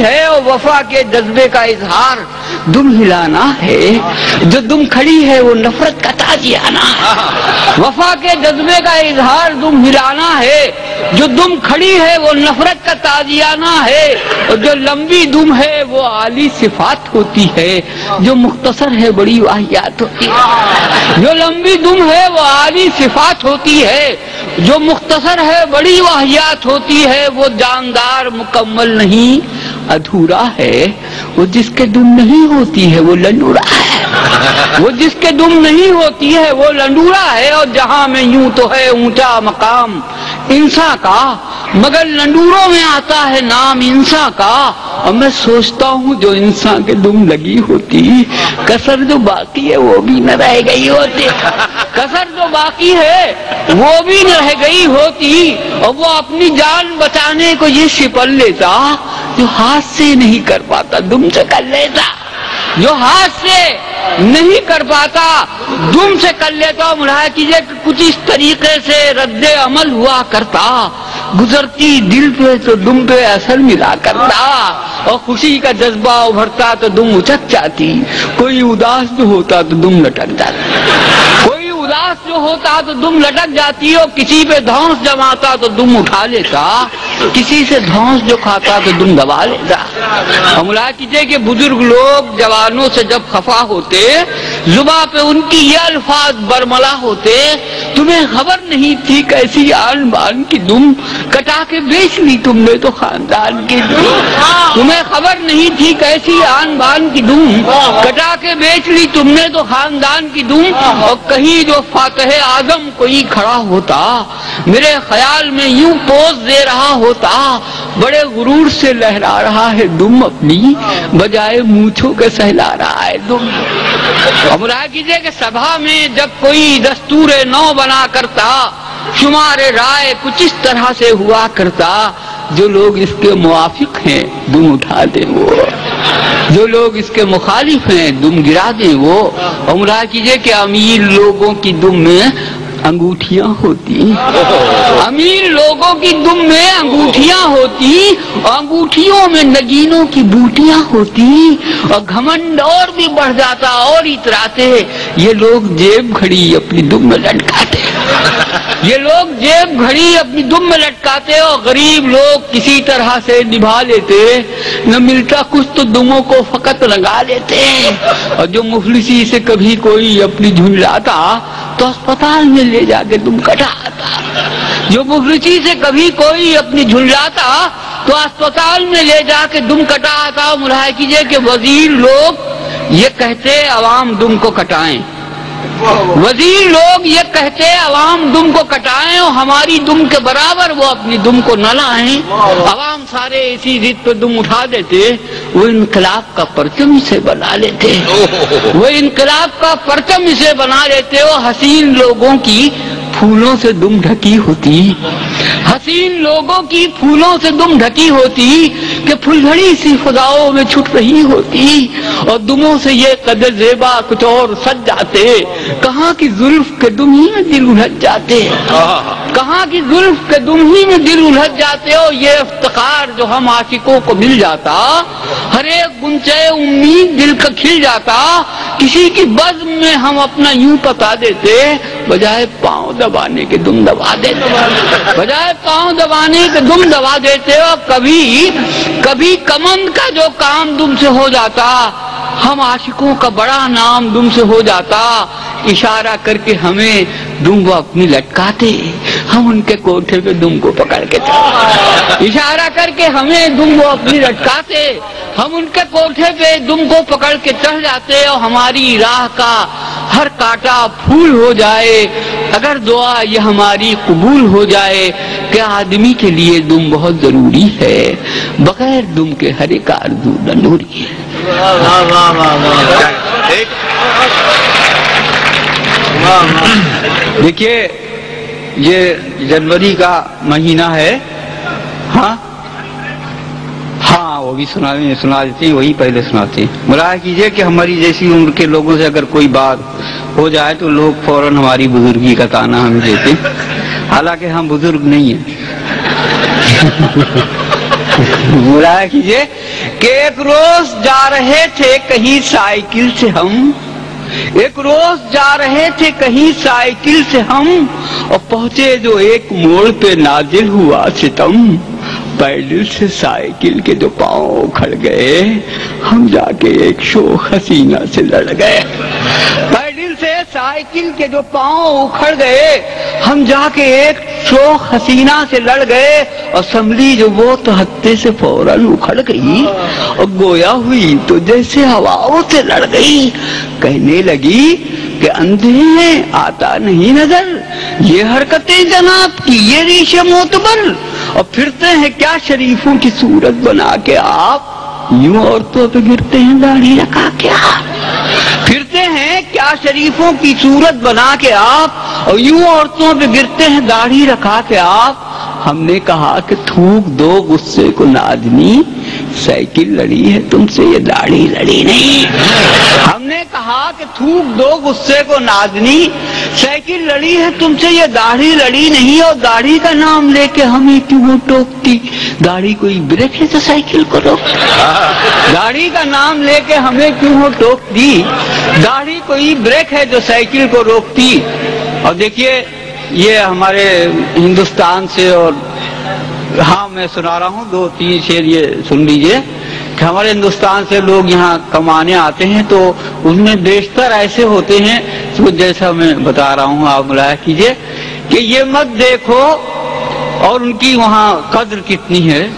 ہے اور وفا کے جذبے کا اظہار دم ہلانا ہے۔ جو دم کھڑی ہے وہ نفرت کا تازیانہ ہے وفا کے جذبے کا اظہار دم ہلانا ہے۔ جو دم کھڑی ہے وہ نفرت کا تازیانہ ہے۔ اور جو لمبی دم ہے وہ عالی صفات ہوتی ہے۔ جو مختصر ہے بڑی واحیات ہوتی ہے۔ جو لمبی دم ہے وہ عالی صفات ہوتی ہے۔ جو مختصر ہے بڑی واحیات ہوتی ہے وہ جاندار مکمل نہیں۔ ادھورا ہے وہ جس کے دم نہیں ہوتی ہے وہ لنڈورا ہے۔ وہ جس کے دم نہیں ہوتی ہے وہ لنڈورا ہے اور جہاں میں یوں تو ہے اونچا مقام انسان کا مگر لنڈوروں میں آتا ہے نام انسان کا۔ اور میں سوچتا ہوں جو انسان کے دم لگی ہوتی کسر جو باقی ہے وہ بھی نہ رہ گئی ہوتی۔ کسر جو باقی ہے وہ بھی نہ رہ گئی ہوتی۔ اور وہ اپنی جان بچانے کو یہ سپل لیتا جو ہاتھ سے نہیں کر پاتا، دم سے کر لیتا۔ جو ہاتھ سے نہیں کر پاتا، دم سے کر لیتا۔ ملاحظہ کیجیے کہ کچھ اس طریقے سے رد عمل ہوا کرتا۔ گزرتی دل پہ تو دم پہ اثر ملا کرتا۔ اور خوشی کا جذبہ ابھرتا تو دم اچک جاتی۔ کوئی اداس جو ہوتا تو دم لٹک جاتی کوئی اداس جو ہوتا تو دم لٹک جاتی۔ اور کسی پہ دھونس جماتا تو دم اٹھا لیتا۔ کسی سے دھونس جو کھاتا تو دم دبا لیتا۔ اور ملا کیجیے کہ بزرگ لوگ جوانوں سے جب خفا ہوتے، زباں پہ ان کی یہ الفاظ برملا ہوتے، تمہیں خبر نہیں تھی کیسی آن بان کی دم، کٹا کے بیچ لی تم نے تو خاندان کی دم۔ تمہیں خبر نہیں تھی کیسی آن بان کی دم، کٹا کے بیچ لی تم نے تو خاندان کی دم۔ اور کہیں جو فاتح آدم کوئی کھڑا ہوتا، میرے خیال میں یوں پوز دے رہا ہوتا، بڑے غرور سے لہرا رہا ہے دم اپنی، بجائے مونچھوں کے سہلا رہا ہے دم۔ اب کیجیے کہ سبھا میں جب کوئی دستور نو بنا کرتا، شمار رائے کچھ اس طرح سے ہوا کرتا، جو لوگ اس کے موافق ہیں، دم اٹھا دیں وہ۔ جو لوگ اس کے مخالف ہیں، دم گرا دیں وہ۔ اور کیجیے کہ امیر لوگوں کی دم میں انگوٹھیاں ہوتی۔ امیر لوگوں کی دم میں انگوٹھیاں ہوتی، انگوٹھیوں میں نگینوں کی بوٹیاں ہوتی۔ اور گھمنڈ اور بھی بڑھ جاتا، اور اتراتے۔ یہ لوگ جیب گھڑی اپنی دم میں لٹکاتے۔ یہ لوگ جیب گھڑی اپنی دم میں لٹکاتے اور غریب لوگ کسی طرح سے نبھا لیتے۔ نہ ملتا کچھ تو دموں کو فقط لگا لیتے۔ اور جو مفلسی سے کبھی کوئی اپنی جھنجلاتا تو اسپتال میں لے جا کے دم کٹاتا جو مفلسی سے کبھی کوئی اپنی جھنجلاتا تو اسپتال میں لے جا کے دم کٹاتا ملاحظہ کیجیے کہ وزیر لوگ یہ کہتے، عوام دم کو کٹائیں۔ وزیر لوگ یہ کہتے عوام دم کو کٹائیں اور ہماری دم کے برابر وہ اپنی دم کو نہ لائیں۔ عوام سارے اسی ضد پہ دم اٹھا دیتے، وہ انقلاب کا پرچم اسے بنا لیتے۔ وہ انقلاب کا پرچم اسے بنا لیتے وہ حسین لوگوں کی پھولوں سے دم ڈھکی ہوتی۔ حسین لوگوں کی پھولوں سے دم ڈھکی ہوتی، کہ پھلجھڑی سی فضاؤں میں چھٹ رہی ہوتی۔ اور دموں سے یہ قدر زیبا کچھ اور سج جاتے۔ کہاں کی زلف کے دم ہی میں دل الجھ جاتے۔ کہاں کی زلف کے دم ہی میں دل الجھ جاتے ہو؟ یہ افتخار جو ہم عاشقوں کو مل جاتا، ہر ایک گنچے امید دل کا کھل جاتا، کسی کی بزم میں ہم اپنا یوں پتا دیتے، بجائے پاؤں دبانے کے دم دبا دیتے۔ بجائے پاؤں دبانے کے دم دبا دیتے ہو، کبھی کبھی کمند کا جو کام دم سے ہو جاتا، ہم عاشقوں کا بڑا نام دم سے ہو جاتا۔ اشارہ کر کے ہمیں دم وہ اپنی لٹکاتے۔ ہم ان کے کوٹھے پہ دم کو پکڑ کے اشارہ کر کے ہمیں دم وہ اپنی لٹکاتے۔ ہم ان کے کوٹھے پہ دم کو پکڑ کے چڑھ جاتے اور ہماری راہ کا ہر کاٹا پھول ہو جائے۔ اگر دعا یہ ہماری قبول ہو جائے کہ آدمی کے لیے دم بہت ضروری ہے۔ بغیر دم کے ہر ایک آرزو نوری ہے دیکھیے، یہ جنوری کا مہینہ ہے۔ ہاں؟ ہاں وہ بھی سنا سنا دیتے ہیں وہی پہلے سناتے ہیں ملاحظہ کیجیے کہ ہماری جیسی عمر کے لوگوں سے اگر کوئی بات ہو جائے تو لوگ فوراً ہماری بزرگی کا تانا ہمیں دیتے۔ ہیں حالانکہ ہم بزرگ نہیں ہیں۔ ملاحظہ کیجیے کہ ایک روز جا رہے تھے کہیں سائیکل سے ہم۔ ایک روز جا رہے تھے کہیں سائیکل سے ہم، اور پہنچے جو ایک موڑ پہ نازل ہوا ستم۔ پیڈل سے سائیکل کے جو پاؤں کھڑ گئے۔ ہم جا کے ایک شو حسینہ سے لڑ گئے۔ سائیکل کے جو پاؤں اکھڑ گئے، ہم جا کے ایک شو حسینہ سے لڑ گئے اور جو وہ تو ہتے سے فوراً اکھڑ گئی اور گویا ہوئی تو جیسے ہواؤں سے لڑ گئی۔ کہنے لگی کہ اندھے ہیں آتا نہیں نظر، یہ حرکتیں جناب کی، یہ ریش موتبر۔ اور پھرتے ہیں کیا شریفوں کی صورت بنا کے آپ؟ یوں عورتوں پہ گرتے ہیں، داڑھی رکھا کیا پھرتے شریفوں کی صورت بنا کے آپ اور یوں عورتوں پہ گرتے ہیں داڑھی رکھا کے آپ، ہم نے کہا کہ تھوک دو غصے کو نادنی، سائیکل لڑی ہے تم سے، یہ داڑھی لڑی نہیں۔ ہم نے کہا کہ تھوک دو غصے کو نادنی سائیکل لڑی ہے، تم سے یہ داڑھی لڑی نہیں اور داڑھی کا نام لے کے ہمیں کیوں ٹوکتی؟ داڑھی کوئی بریک ہے تو سائیکل کو روک۔ داڑھی کا نام لے کے ہمیں کیوں ٹوکتی؟ داڑھی کوئی بریک ہے جو سائیکل کو روکتی؟ اور دیکھیے، یہ ہمارے ہندوستان سے اور ہاں میں سنا رہا ہوں، دو، تین شیر یہ سن لیجیے۔ کہ ہمارے ہندوستان سے لوگ یہاں کمانے آتے ہیں تو ان میں بیشتر ایسے ہوتے ہیں تو جیسا میں بتا رہا ہوں آپ ملایا کیجیے کہ یہ مت دیکھو اور ان کی وہاں قدر کتنی ہے۔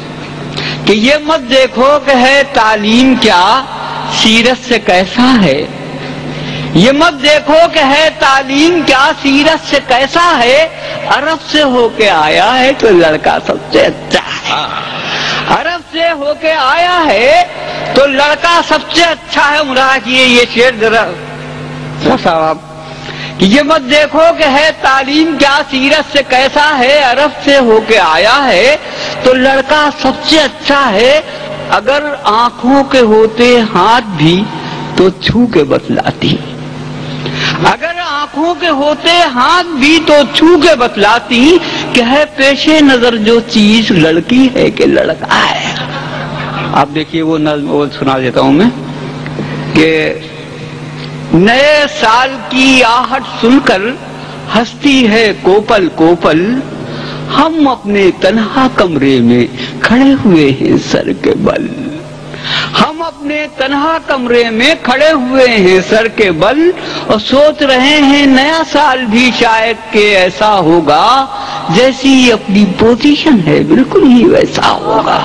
کہ یہ مت دیکھو کہ ہے تعلیم کیا سیرت سے کیسا ہے۔ یہ مت دیکھو کہ ہے تعلیم کیا سیرت سے کیسا ہے۔ عرب سے ہو کے آیا ہے تو لڑکا سب سے اچھا ہے۔ عرب سے ہو کے آیا ہے تو لڑکا سب سے اچھا ہے مرا کیے یہ شیر ذرا۔ صاحب یہ مت دیکھو کہ ہے تعلیم کیا سیرت سے کیسا ہے، عرب سے ہو کے آیا ہے تو لڑکا سب سے اچھا ہے۔ اگر آنکھوں کے ہوتے ہاتھ بھی تو چھو کے بتلاتی۔ اگر آنکھوں کے ہوتے ہاتھ بھی تو چھو کے بتلاتی کہ ہے پیشے نظر جو چیز لڑکی ہے کہ لڑکا ہے۔ آپ دیکھیے وہ نظم وہ سنا دیتا ہوں میں کہ نئے سال کی آہٹ سن کر ہستی ہے کوپل کوپل، ہم اپنے تنہا کمرے میں کھڑے ہوئے ہیں سر کے بل۔ ہم اپنے تنہا کمرے میں کھڑے ہوئے ہیں سر کے بل۔ اور سوچ رہے ہیں نیا سال بھی شاید کہ ایسا ہوگا جیسی اپنی پوزیشن ہے، بالکل ہی ویسا ہوگا۔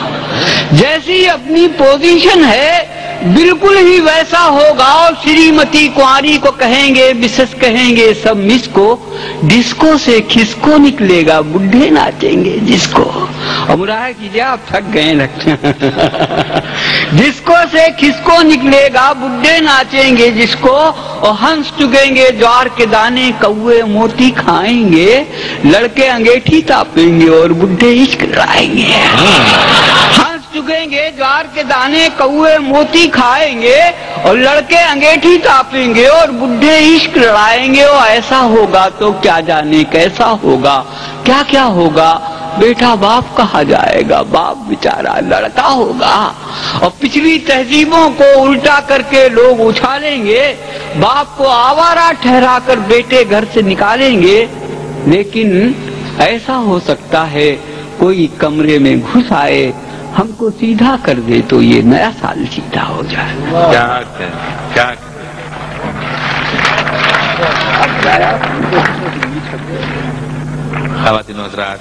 جیسی اپنی پوزیشن ہے، بالکل ہی ویسا ہوگا۔ اور شریمتی کاری کو کہیں گے، مسس کہیں گے، سب مس کو، ڈسکو سے کھسکو نکلے گا، بڈھے ناچیں گے جس کو اور مراہ کیجیے آپ تھک گئے ڈسکو سے کھسکو نکلے گا، بڈھے ناچیں گے جس کو اور ہنس چکیں گے، جوار کے دانے، کوے، موتی کھائیں گے۔ لڑکے انگیٹھی تاپیں گے اور بڈھے عشق لڑائیں گے۔ ہاں۔ چکیں گے جوار کے دانے، کوے، موتی کھائیں گے اور لڑکے انگیٹھی تاپیں گے اور بڈھے عشق لڑائیں گے۔ اور ایسا ہوگا تو کیا جانے، کیسا ہوگا؟ کیا کیا ہوگا؟ بیٹا باپ کہا جائے گا؟ باپ بیچارہ لڑکا ہوگا۔ اور پچھلی تہذیبوں کو الٹا کر کے لوگ اچھالیں گے۔ باپ کو آوارہ ٹھہرا کر بیٹے گھر سے نکالیں گے۔ لیکن ایسا ہو سکتا ہے، کوئی کمرے میں گھس آئے۔ ہم کو سیدھا کر دے تو یہ نیا سال سیدھا ہو جائے۔ کیا خواتین حضرات